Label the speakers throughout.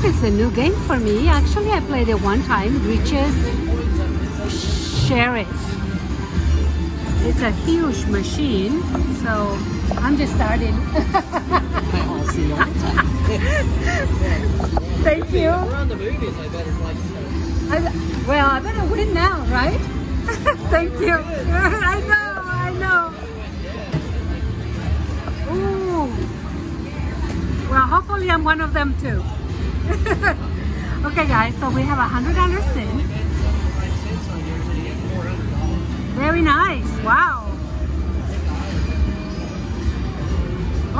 Speaker 1: This is a new game for me. Actually, I played it one time. Riches Sheriff. It's a huge machine, so I'm just starting.
Speaker 2: I'll see you all the time.
Speaker 1: Thank you.
Speaker 2: We're on the movies. I better like.
Speaker 1: I, well, I better win now, right? Thank you. I know, I know. Ooh. Well, hopefully I'm one of them too. okay, guys, so we have a hundred dollar sin. Very nice. Wow.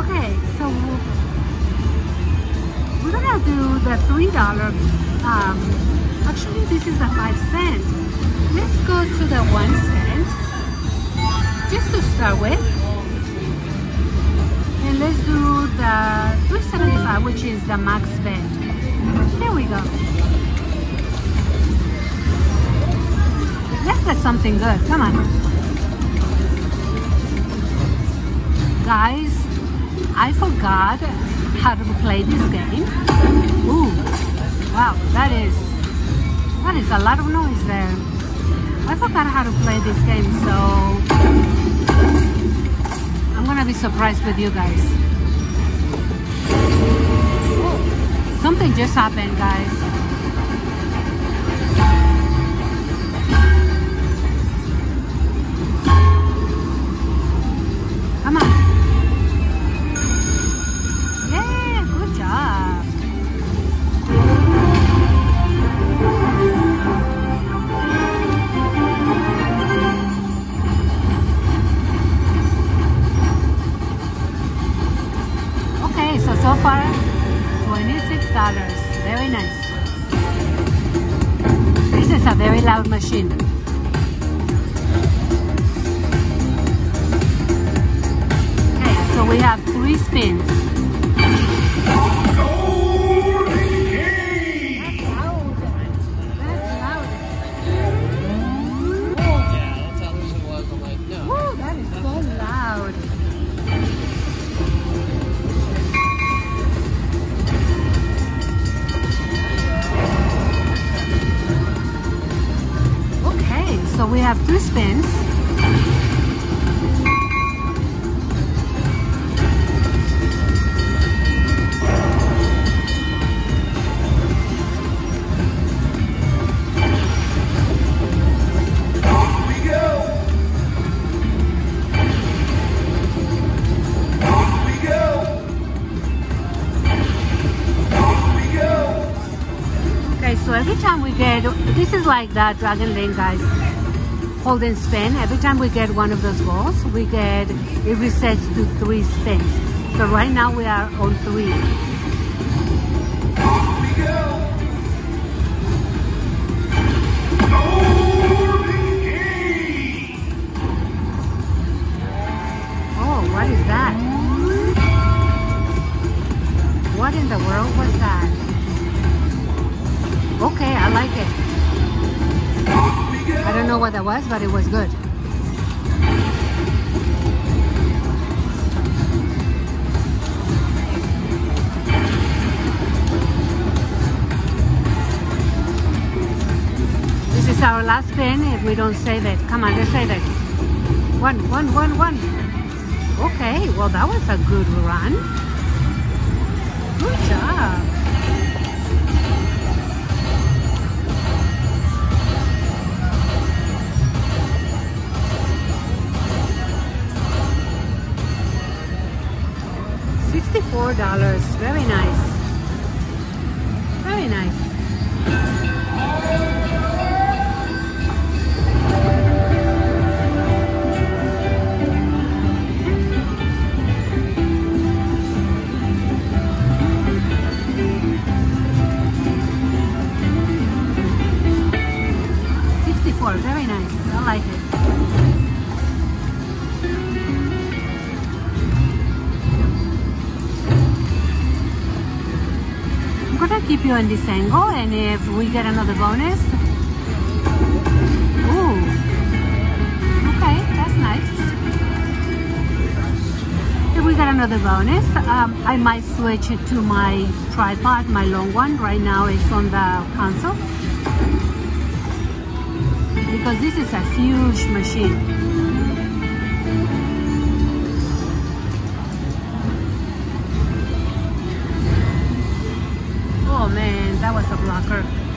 Speaker 1: Okay, so we're gonna do the three dollar. Um, actually, this is the five cent. Let's go to the one cent, just to start with, and let's do the three seventy five, which is the max bet. There we go. Let's get something good. Come on, guys. I forgot how to play this game. Ooh, wow, that is that is a lot of noise there. I forgot how to play this game, so I'm gonna be surprised with you guys. Something just happened, guys. Come on. Yeah, good job. Okay, so so far $26. Very nice. This is a very loud machine. Okay, so we have three spins. So we have two spins. Okay, so every time we get, this is like that Dragon Link, guys. Hold and spin. Every time we get one of those balls, we get, it resets to three spins. So right now we are on three. It was good. This is our last spin if we don't save it. Come on, let's save it. One, one, one, one. Okay, well that was a good run. Good job. Sixty-four dollars. Very nice. You in this angle and if we get another bonus. Ooh. Okay, that's nice. If we got another bonus, um, I might switch it to my tripod, my long one. Right now it's on the console. Because this is a huge machine. That was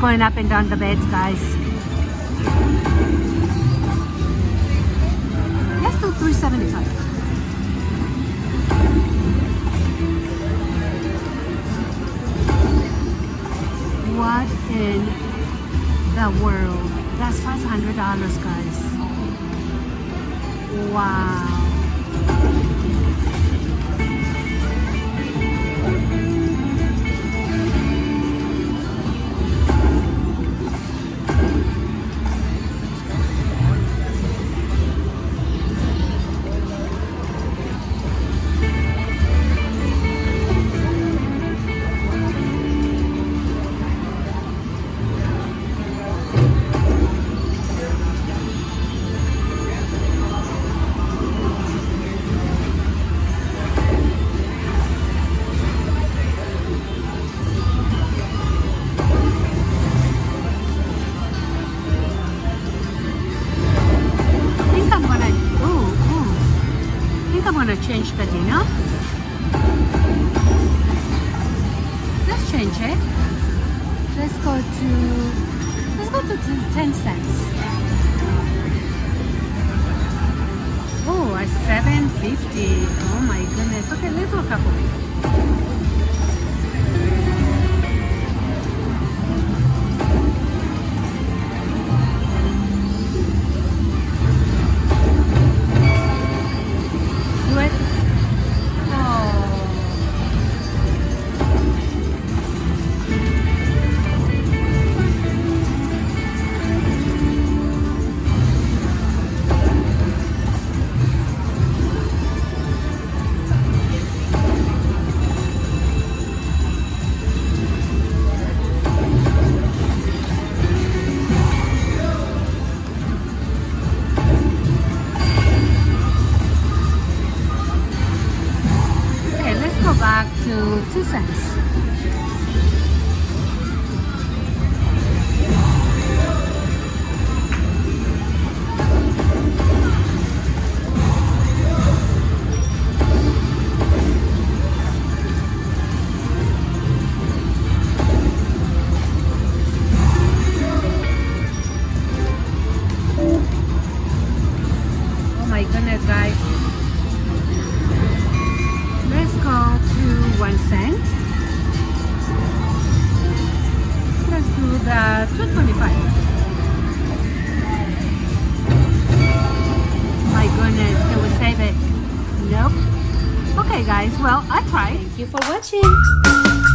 Speaker 1: going up and down the beds, guys. Let's do 375. What in the world? That's $500, guys. Wow. 10 cents. Oh, a 750. Oh my goodness. Okay, let's do a 225 my goodness can we save it? Nope. Okay guys well i tried.
Speaker 3: Thank you for watching.